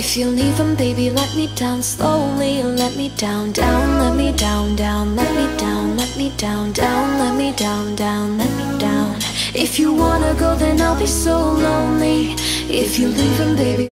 If you leave them, baby, let me down slowly. Let me down, down, let me down, down, let me down, let me down, down, let me down, down, let me down. If you wanna go, then I'll be so lonely. If you leave them, baby.